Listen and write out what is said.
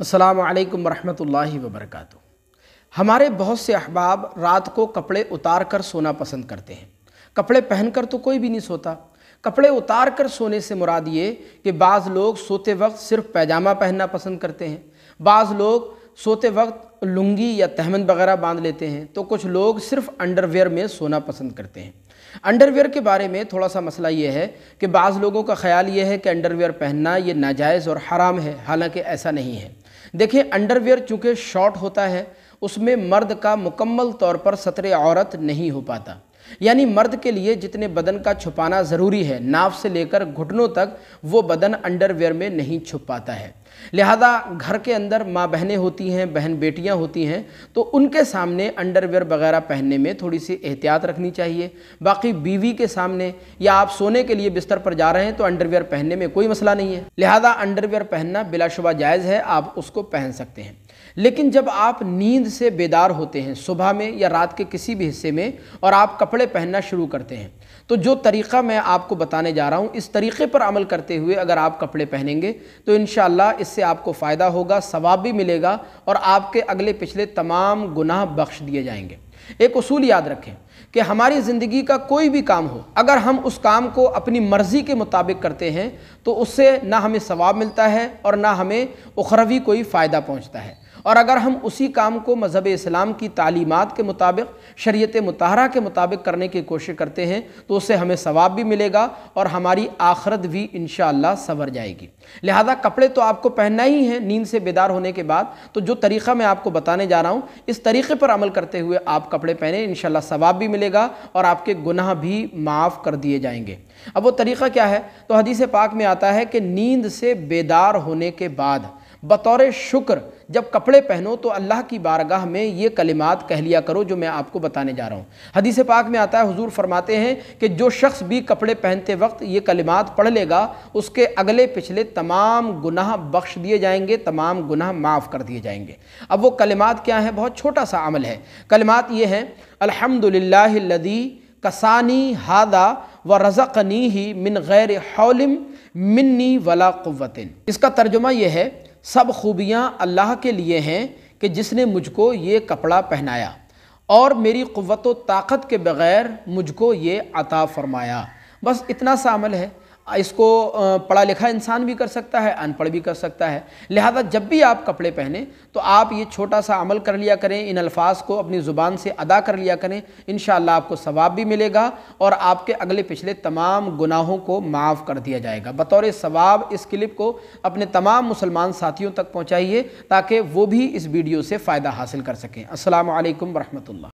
असलकम वरहमतुल्लाहि वबरकातुहू हमारे बहुत से अहबाब रात को कपड़े उतार कर सोना पसंद करते हैं कपड़े पहनकर तो कोई भी नहीं सोता कपड़े उतार कर सोने से मुराद ये कि बाज़ लोग सोते वक्त सिर्फ पैजामा पहनना पसंद करते हैं बाज़ लोग सोते वक्त लुंगी या तहमद वगैरह बाँध लेते हैं। तो कुछ लोग सिर्फ़ अंडरवेयर में सोना पसंद करते हैं। अंडरवेयर के बारे में थोड़ा सा मसला ये है कि बाज़ लोगों का ख्याल ये है कि अंडरवेयर पहनना ये नाजायज़ और हराम है, हालाँकि ऐसा नहीं है। देखिए, अंडरवेयर चूँकि शॉर्ट होता है, उसमें मर्द का मुकम्मल तौर पर सतर औरत नहीं हो पाता। यानी मर्द के लिए जितने बदन का छुपाना ज़रूरी है, नाव से लेकर घुटनों तक, वो बदन अंडरवेयर में नहीं छुप पाता है। लिहाजा घर के अंदर माँ बहनें होती हैं बहन बेटियाँ होती हैं तो उनके सामने अंडरवेयर वगैरह पहनने में थोड़ी सी एहतियात रखनी चाहिए। बाकी बीवी के सामने या आप सोने के लिए बिस्तर पर जा रहे हैं तो अंडरवेयर पहनने में कोई मसला नहीं है। लिहाजा अंडरवेयर पहनना बिलाशुबा जायज़ है, आप उसको पहन सकते हैं। लेकिन जब आप नींद से बेदार होते हैं, सुबह में या रात के किसी भी हिस्से में, और आप कपड़े पहनना शुरू करते हैं तो जो तरीक़ा मैं आपको बताने जा रहा हूँ, इस तरीक़े पर अमल करते हुए अगर आप कपड़े पहनेंगे तो इन इससे आपको फ़ायदा होगा, सवाब भी मिलेगा, और आपके अगले पिछले तमाम गुनाह बख्श दिए जाएँगे। एक उसूल याद रखें कि हमारी ज़िंदगी का कोई भी काम हो, अगर हम उस काम को अपनी मर्ज़ी के मुताबिक करते हैं तो उससे ना हमें सवाब मिलता है, और ना हमें उखरवी कोई फ़ायदा पहुँचता है। और अगर हम उसी काम को मज़हब इस्लाम की तालीमत के मुताबिक शरीत मतहरा के मुताबिक करने की कोशिश करते हैं तो उससे हमें सवाब भी मिलेगा और हमारी आखरत भी इन सवर जाएगी। लिहाजा कपड़े तो आपको पहनना ही है, नींद से बेदार होने के बाद। तो जो तरीक़ा मैं आपको बताने जा रहा हूँ, इस तरीक़े पर अमल करते हुए आप कपड़े पहने इन सवाब भी मिलेगा और आपके गुनाह भी माफ़ कर दिए जाएँगे। अब वो तरीक़ा क्या है? तो हदीस पाक में आता है कि नींद से बेदार होने के बाद बतौर शुक्र, जब कपड़े पहनो तो अल्लाह की बारगाह में ये कलिमात कह लिया करो जो मैं आपको बताने जा रहा हूँ। हदीस पाक में आता है, हुजूर फरमाते हैं कि जो शख्स भी कपड़े पहनते वक्त ये कलिमात पढ़ लेगा, उसके अगले पिछले तमाम गुनाह बख्श दिए जाएँगे, तमाम गुनाह माफ़ कर दिए जाएँगे। अब वो कलिमात क्या हैं? बहुत छोटा सा अमल है। कलिमात ये हैं अलहमदिल्लादी कसानी हादा व रज़क़नी ही मिन गैर हौलिम मिन्नी वला क़ुव्वतिन इसका तर्जुमा यह है, सब खूबियाँ अल्लाह के लिए हैं कि जिसने मुझको ये कपड़ा पहनाया और मेरी क़ुव्वत ताकत के बग़ैर मुझको ये अता फ़रमाया। बस इतना सा अमल है। इसको पढ़ा लिखा इंसान भी कर सकता है, अनपढ़ भी कर सकता है। लिहाजा जब भी आप कपड़े पहने तो आप ये छोटा सा अमल कर लिया करें, इन अल्फाज को अपनी ज़ुबान से अदा कर लिया करें। इन आपको सवाब भी मिलेगा और आपके अगले पिछले तमाम गुनाहों को माफ़ कर दिया जाएगा। बतौर सवाब इस क्लिप को अपने तमाम मुसलमान साथियों तक पहुँचाइए, ताकि वो भी इस वीडियो से फ़ायदा हासिल कर सकें। असल वरहमल